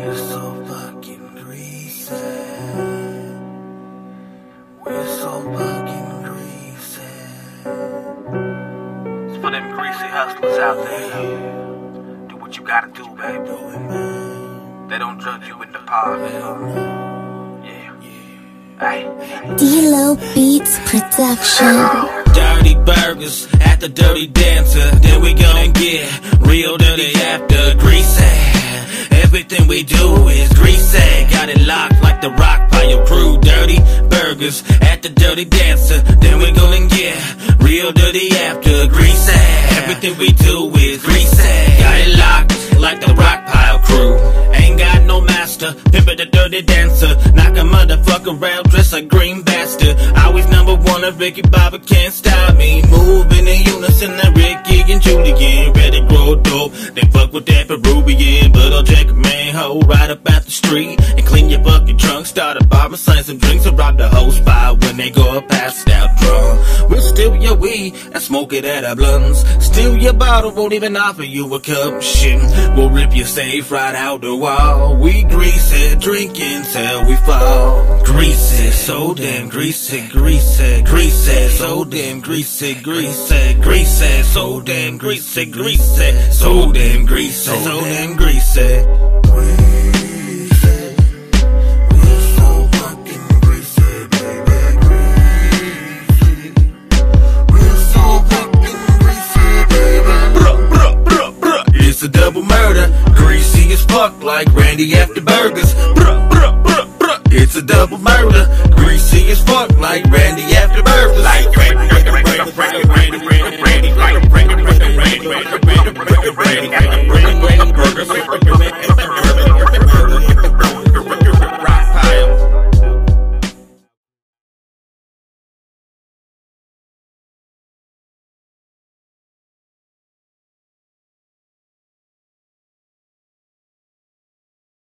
We're so fucking greasy. We're so fucking greasy. It's for them greasy hustlers out there. Do what you gotta do, baby. They don't judge you in the park. Yeah. Hey. D-Lo Beats Production. Dirty burgers at the Dirty Dancer. Then we gon' get Everything we do is greasy. Got it locked like the rock by your crew. Dirty burgers at the Dirty Dancer. Then we gon' get real dirty after greasy. Everything we do is greasy. Got it locked like the Rocpile crew. Ain't got no master, pimpin' the dirty dancer. Knock a motherfucker out, dress like green bastard. Always number one, and Ricky Bobby can't stop me. Moving in unison, that Ricky and Julian. Ready grow dope, they fuck with that Peruvian. But I'll check a hoe right up at the street. And clean your fucking trunk, start a bar, and some drinks, and rob the whole spot when they go up passed out drunk. We'll steal your weed and smoke it at our blunts. Steal your bottle, won't even offer you a cup. Shit, we'll rip your safe right out the wall. We grease it, drinking till we fall. Greasy, so damn greasy, greasy, greasy, so damn greasy, greasy, greasy, so damn greasy, greasy, so damn greasy, so damn greasy. It's a double murder. Greasy as fuck like Randy after burgers. Bruh, bruh, bruh, bruh. It's a double murder. Greasy as fuck like Randy